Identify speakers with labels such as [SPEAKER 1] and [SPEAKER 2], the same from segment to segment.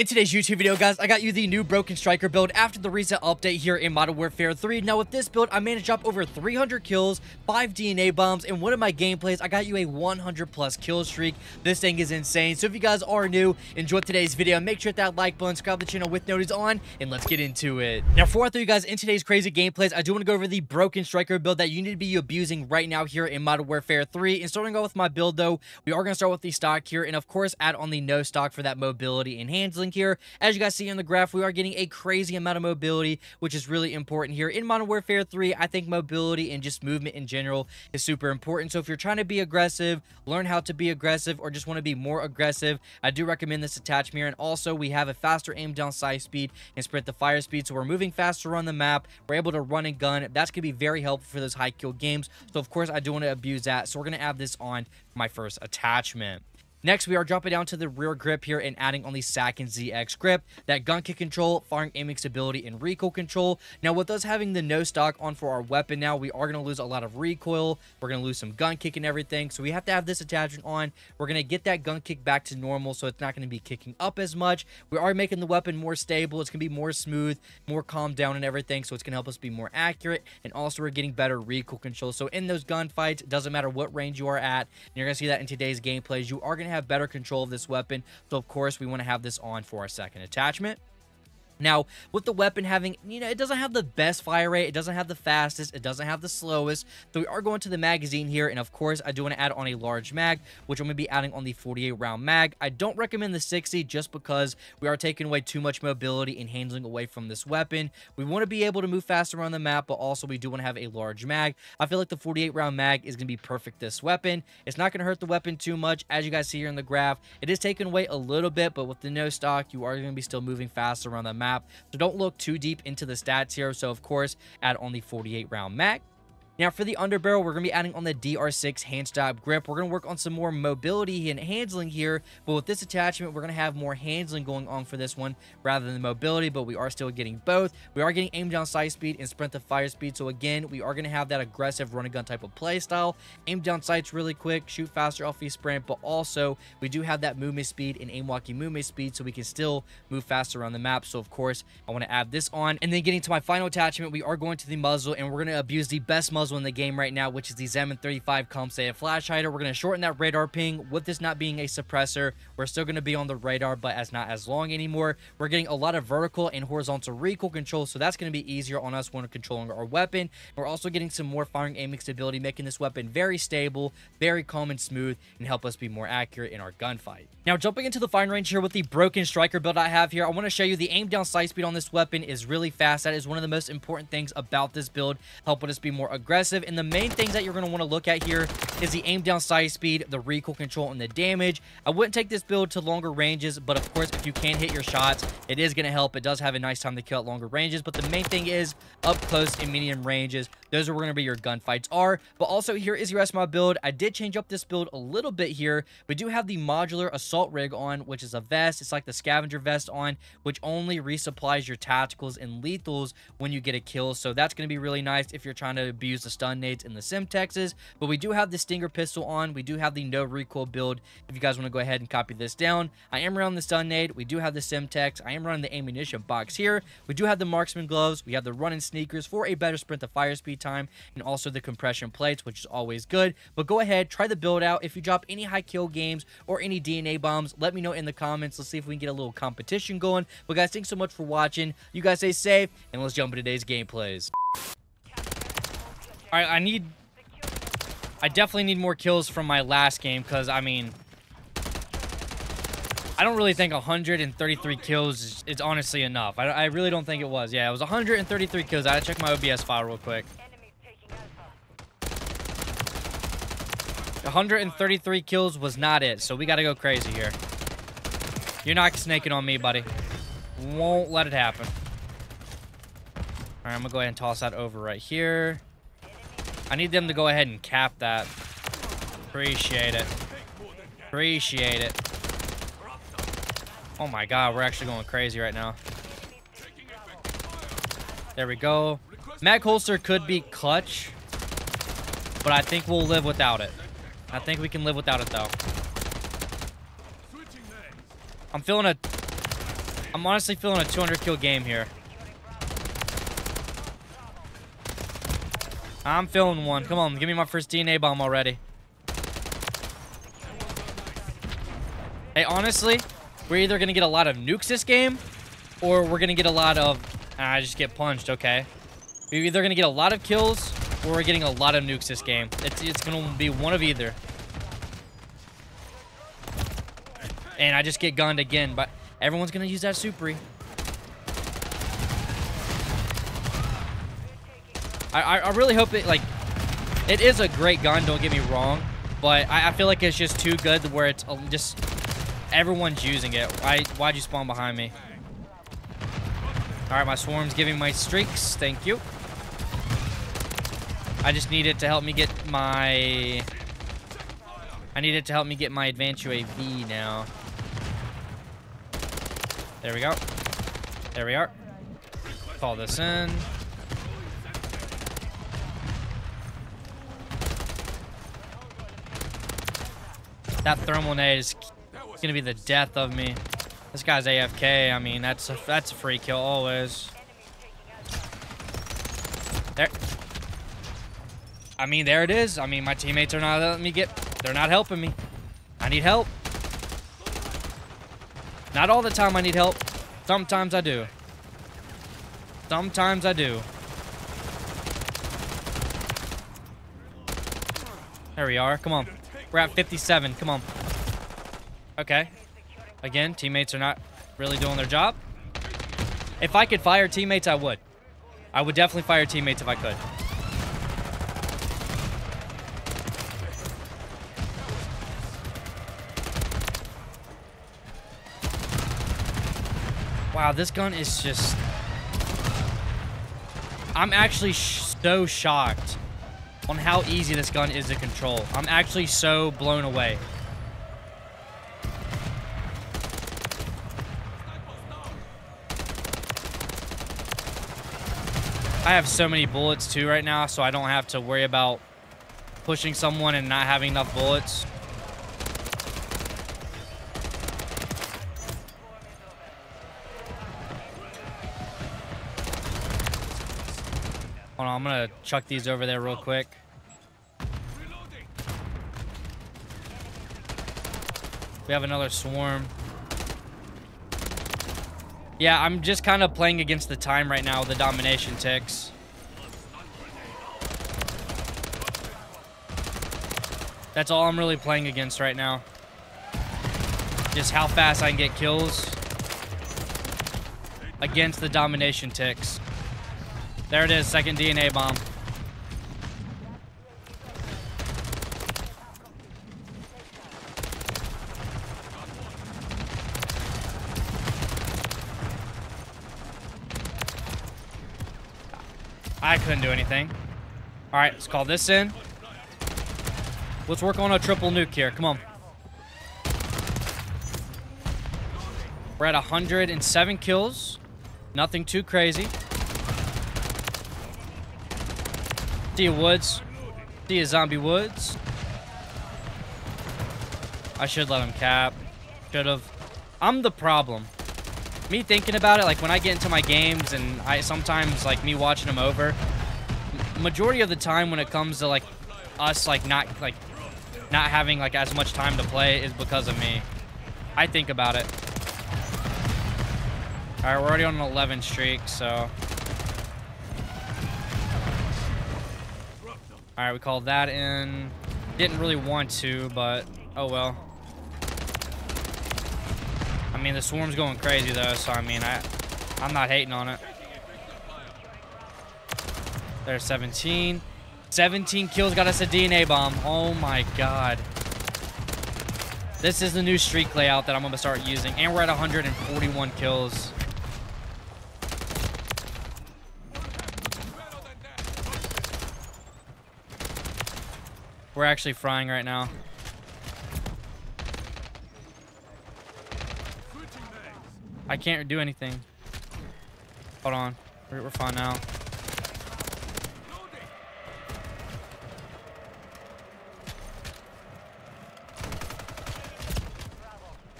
[SPEAKER 1] In today's YouTube video, guys, I got you the new Broken Striker build after the recent update here in Modern Warfare 3. Now, with this build, I managed to drop over 300 kills, 5 DNA bombs, and one of my gameplays, I got you a 100 plus kill streak. This thing is insane. So if you guys are new, enjoy today's video. Make sure that like button, subscribe to the channel with notice on, and let's get into it. Now, throw you guys in today's crazy gameplays, I do want to go over the Broken Striker build that you need to be abusing right now here in Modern Warfare 3. And starting off with my build, though, we are going to start with the stock here, and of course, add on the no stock for that mobility and handling here. As you guys see on the graph, we are getting a crazy amount of mobility, which is really important here. In Modern Warfare 3, I think mobility and just movement in general is super important. So if you're trying to be aggressive, learn how to be aggressive, or just want to be more aggressive, I do recommend this attachment. And also, we have a faster aim down sight speed and sprint the fire speed. So we're moving faster on the map. We're able to run and gun. That's going to be very helpful for those high kill games. So of course, I do want to abuse that. So we're going to add this on my first attachment. Next, we are dropping down to the rear grip here and adding on the Sakin ZX grip, that gun kick control, firing aiming stability, and recoil control. Now, with us having the no stock on for our weapon now, we are going to lose a lot of recoil. We're going to lose some gun kick and everything. So we have to have this attachment on. We're going to get that gun kick back to normal so it's not going to be kicking up as much. We are making the weapon more stable. It's going to be more smooth, more calmed down and everything. So it's going to help us be more accurate. And also, we're getting better recoil control. So in those gunfights, doesn't matter what range you are at, you're going to see that in today's gameplays, you are going to have better control of this weapon. So, of course, we want to have this on for our second attachment. Now, with the weapon having, you know, it doesn't have the best fire rate, it doesn't have the fastest, it doesn't have the slowest, so we are going to the magazine here, and of course, I do want to add on a large mag, which I'm going to be adding on the 48 round mag. I don't recommend the 60 just because we are taking away too much mobility and handling away from this weapon. We want to be able to move faster around the map, but also we do want to have a large mag. I feel like the 48 round mag is going to be perfect this weapon. It's not going to hurt the weapon too much, as you guys see here in the graph. It is taking away a little bit, but with the no stock, you are going to be still moving faster around the map map. So don't look too deep into the stats here. So of course, add only 48 round mag. Now, for the underbarrel, we're going to be adding on the DR6 hand stop grip. We're going to work on some more mobility and handling here, but with this attachment, we're going to have more handling going on for this one rather than the mobility, but we are still getting both. We are getting aim down sight speed and sprint to fire speed, so again, we are going to have that aggressive run and gun type of play style. Aim down sights really quick, shoot faster off your sprint, but also we do have that movement speed and aim walking movement speed, so we can still move faster around the map. So, of course, I want to add this on. And then getting to my final attachment, we are going to the muzzle, and we're going to abuse the best muzzle in the game right now, which is the ZEHMN35 Comsea Flash Hider. We're going to shorten that radar ping. With this not being a suppressor, we're still going to be on the radar, but as not as long anymore. We're getting a lot of vertical and horizontal recoil control, so that's going to be easier on us when controlling our weapon. We're also getting some more firing aiming stability, making this weapon very stable, very calm and smooth, and help us be more accurate in our gunfight. Now, jumping into the firing range here with the broken striker build I have here, I want to show you the aim down sight speed on this weapon is really fast. That is one of the most important things about this build, helping us be more aggressive. And the main things that you're going to want to look at here is the aim down sight speed, the recoil control, and the damage. I wouldn't take this build to longer ranges, but of course, if you can hit your shots, it is going to help. It does have a nice time to kill at longer ranges, but the main thing is up close and medium ranges. Those are going to be your gunfights are. But also, here is your my build. I did change up this build a little bit here. We do have the modular assault rig on, which is a vest. It's like the scavenger vest on, which only resupplies your tacticals and lethals when you get a kill. So that's going to be really nice if you're trying to abuse the stun nades and the Semtexes. But we do have the Stinger pistol on. We do have the no recoil build. If you guys want to go ahead and copy this down, I am running the stun nade. We do have the Semtex. I am running the ammunition box here. We do have the marksman gloves. We have the running sneakers for a better sprint to fire speed time and also the compression plates, which is always good. But go ahead, try the build out. If you drop any high kill games or any DNA bombs, let me know in the comments. Let's see if we can get a little competition going. But guys, thanks so much for watching. You guys stay safe, and let's jump into today's gameplays. Alright, I need... I definitely need more kills from my last game, because, I mean... I don't really think 133 kills is, is honestly enough. I, I, really don't think it was. Yeah, it was 133 kills. I had to check my OBS file real quick. 133 kills was not it, so we got to go crazy here. You're not snaking on me, buddy. Won't let it happen. All right, I'm going to go ahead and toss that over right here. I need them to go ahead and cap that. Appreciate it. Appreciate it. Oh my god, we're actually going crazy right now. There we go. Mag holster could be clutch, but I think we'll live without it. I think we can live without it, though. I'm feeling a... I'm honestly feeling a 200 kill game here. I'm feeling one. Come on, give me my first DNA bomb already. Hey, honestly, we're either going to get a lot of nukes this game, or we're going to get a lot of... Ah, I just get punched, okay. We're either going to get a lot of kills, or we're getting a lot of nukes this game. It's, it's going to be one of either. And I just get gunned again, but everyone's going to use that Superi. I, I really hope it, like, it is a great gun, don't get me wrong, but I, I feel like it's just too good where it's just, everyone's using it. Why, why'd you spawn behind me? All right, my swarm's giving my streaks. Thank you. I just need it to help me get my... I need it to help me get my advanced UAV now. There we go. There we are. Call this in. That thermal nade is gonna be the death of me. This guy's AFK. I mean, that's a, that's a free kill always. I mean, there it is. I mean, my teammates are not letting me get... They're not helping me. I need help. Not all the time I need help. Sometimes I do. Sometimes I do. There we are. Come on. We're at 57. Come on. Okay. Again, teammates are not really doing their job. If I could fire teammates, I would. I would definitely fire teammates if I could. Wow, this gun is just... I'm actually sh so shocked on how easy this gun is to control. I'm actually so blown away. I have so many bullets too right now, so I don't have to worry about pushing someone and not having enough bullets. I'm gonna chuck these over there real quick. We have another swarm. Yeah, I'm just kind of playing against the time right now with the domination ticks. That's all I'm really playing against right now. Just how fast I can get kills against the domination ticks. There it is, second DNA bomb. I couldn't do anything. All right, let's call this in. Let's work on a triple nuke here. Come on. We're at 107 kills. Nothing too crazy. See you, Woods. See you, Zombie Woods. I should let him cap. Should have. I'm the problem me thinking about it, like when I get into my games and I sometimes like me watching them over, majority of the time when it comes to like us like not like not having like as much time to play is because of me. I think about it. All right, we're already on an 11 streak, so. All right, we called that in. Didn't really want to, but oh well. I mean, the swarm's going crazy, though, so, I mean, I, I'm not hating on it. There's 17. 17 kills got us a DNA bomb. Oh, my God. This is the new streak layout that I'm going to start using. And we're at 141 kills. We're actually frying right now. I can't do anything. Hold on. We're, we're fine now.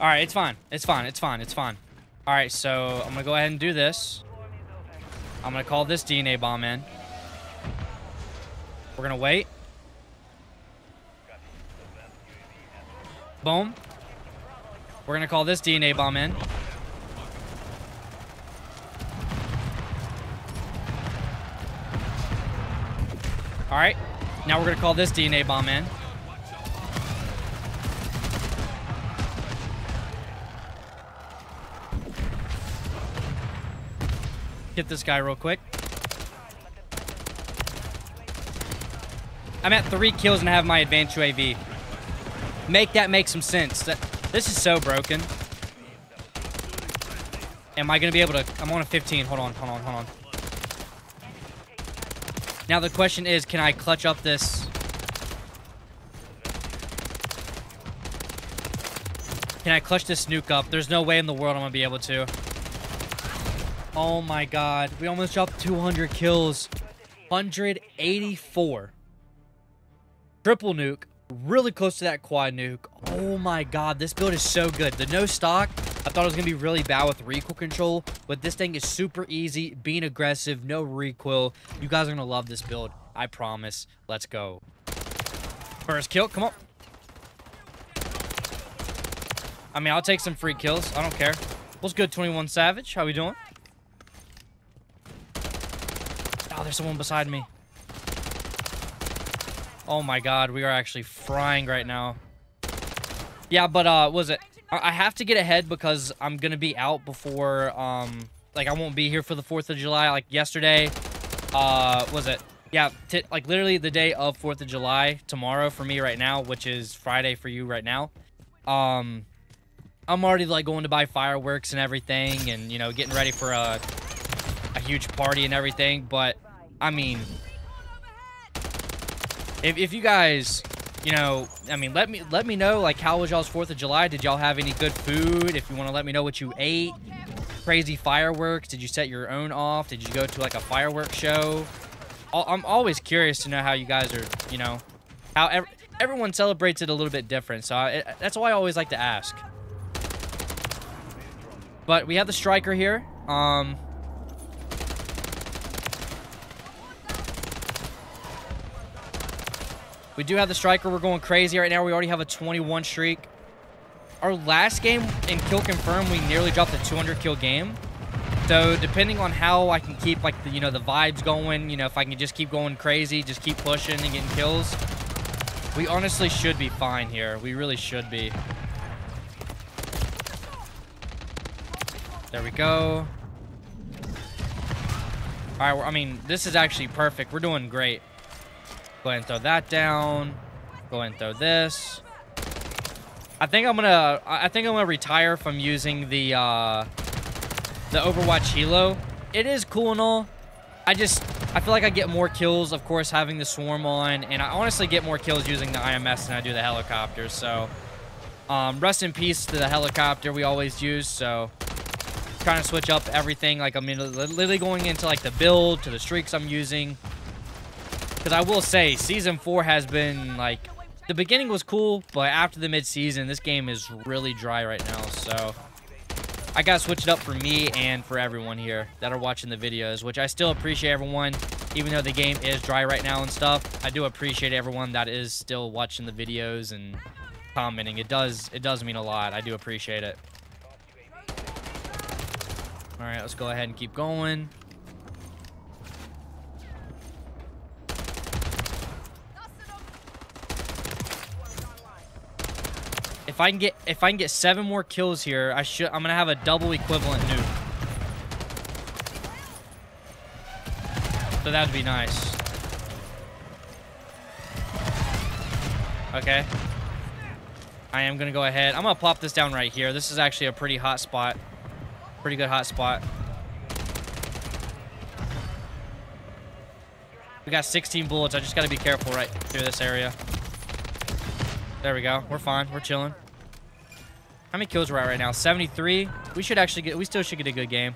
[SPEAKER 1] All right, it's fine. It's fine. It's fine. It's fine. All right, so I'm gonna go ahead and do this. I'm gonna call this DNA bomb in. We're gonna wait. Boom. We're gonna call this DNA bomb in. All right. Now we're gonna call this DNA bomb in. Get this guy real quick. I'm at three kills and have my advanced UAV. Make that make some sense. That This is so broken. Am I going to be able to... I'm on a 15. Hold on, hold on, hold on. Now the question is, can I clutch up this... Can I clutch this nuke up? There's no way in the world I'm going to be able to. Oh my god. We almost dropped 200 kills. 184. Triple nuke. Really close to that quad nuke. Oh my god. This build is so good. The no stock, I thought it was going to be really bad with recoil control. But this thing is super easy. Being aggressive. No recoil. You guys are going to love this build. I promise. Let's go. First kill. Come on. I mean, I'll take some free kills. I don't care. What's good, 21 Savage? How we doing? Oh, there's someone beside me. Oh my god, we are actually frying right now. Yeah, but uh, was it? I have to get ahead because I'm gonna be out before um, like I won't be here for the Fourth of July. Like yesterday, uh, was it? Yeah, like literally the day of Fourth of July tomorrow for me right now, which is Friday for you right now. Um, I'm already like going to buy fireworks and everything, and you know getting ready for a a huge party and everything, but I mean, if, if you guys, you know, I mean, let me let me know, like, how was y'all's 4th of July? Did y'all have any good food? If you want to let me know what you ate. Crazy fireworks. Did you set your own off? Did you go to, like, a fireworks show? I'm always curious to know how you guys are, you know, how ev everyone celebrates it a little bit different. So I, that's why I always like to ask. But we have the striker here. Um, We do have the striker. We're going crazy right now. We already have a 21 streak. Our last game in kill confirm, we nearly dropped a 200 kill game. So depending on how I can keep like the, you know, the vibes going, you know, if I can just keep going crazy, just keep pushing and getting kills, we honestly should be fine here. We really should be. There we go. All right, I mean, this is actually perfect. We're doing great. Go ahead and throw that down. Go ahead and throw this. I think I'm gonna. I think I'm gonna retire from using the uh, the Overwatch Helo. It is cool and all. I just I feel like I get more kills, of course, having the swarm on, and I honestly get more kills using the IMS than I do the helicopter. So, um, rest in peace to the helicopter we always use. So, trying to switch up everything. Like I mean, literally going into like the build to the streaks I'm using. Because I will say, Season 4 has been, like... The beginning was cool, but after the mid-season, this game is really dry right now, so... I gotta switch it up for me and for everyone here that are watching the videos, which I still appreciate everyone, even though the game is dry right now and stuff. I do appreciate everyone that is still watching the videos and commenting. It does, it does mean a lot. I do appreciate it. All right, let's go ahead and keep going. If I can get if I can get seven more kills here, I should I'm gonna have a double equivalent nuke. So that would be nice. Okay. I am gonna go ahead. I'm gonna plop this down right here. This is actually a pretty hot spot. Pretty good hot spot. We got 16 bullets. I just gotta be careful right through this area. There we go. We're fine. We're chilling. How many kills we're at right now? 73. We should actually get, we still should get a good game.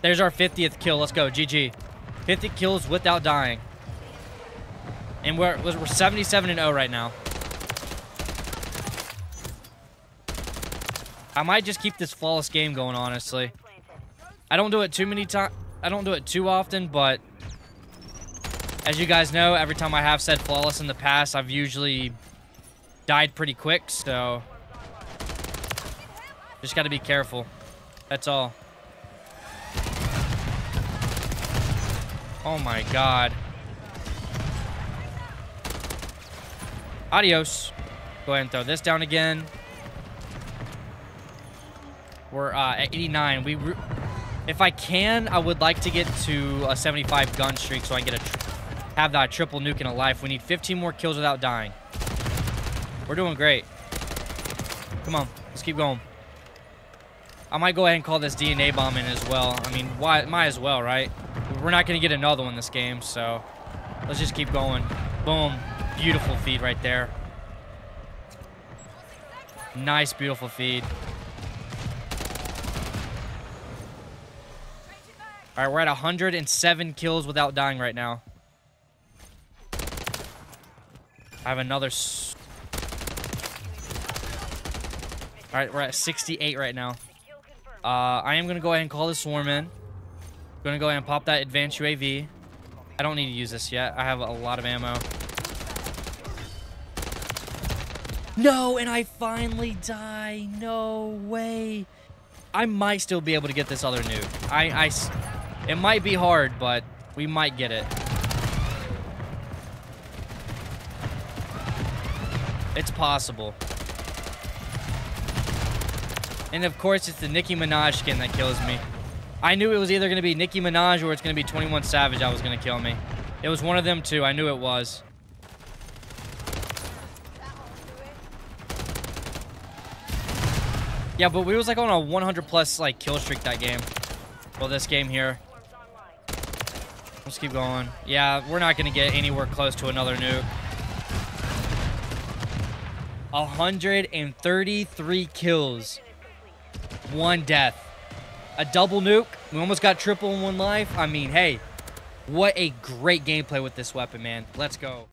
[SPEAKER 1] There's our 50th kill. Let's go. GG. 50 kills without dying. And we're, we're 77 and 0 right now. I might just keep this flawless game going, honestly. I don't do it too many times. I don't do it too often, but as you guys know, every time I have said flawless in the past, I've usually died pretty quick, so just got to be careful. That's all. Oh my god. Adios. Go ahead and throw this down again. We're uh, at 89. We, if I can, I would like to get to a 75 gun streak so I can get a have that triple nuke in a life. We need 15 more kills without dying. We're doing great. Come on, let's keep going. I might go ahead and call this DNA bomb in as well. I mean, why? Might as well, right? We're not gonna get another one this game, so let's just keep going. Boom, beautiful feed right there. Nice, beautiful feed. All right, we're at 107 kills without dying right now. I have another... All right, we're at 68 right now. Uh, I am going to go ahead and call this swarm in. Going to go ahead and pop that advanced UAV. I don't need to use this yet. I have a lot of ammo. No, and I finally die. No way. I might still be able to get this other nuke. I, I, it might be hard, but we might get it. It's possible. And of course, it's the Nicki Minaj skin that kills me. I knew it was either going to be Nicki Minaj or it's going to be 21 Savage that was going to kill me. It was one of them two. I knew it was. Yeah, but we was like on a 100 plus like kill streak that game. Well, this game here. Let's keep going. Yeah, we're not going to get anywhere close to another nuke. 133 kills. One death. A double nuke. We almost got triple in one life. I mean, hey, what a great gameplay with this weapon, man. Let's go.